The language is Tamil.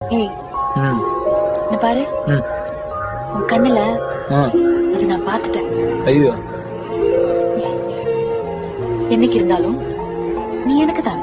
ஏய் இந்த பாரு. உன் கண்ணுல அது நான் பாத்துட்டேன் ஐயோ. என்னைக்கு இருந்தாலும் நீ எனக்கு தான்.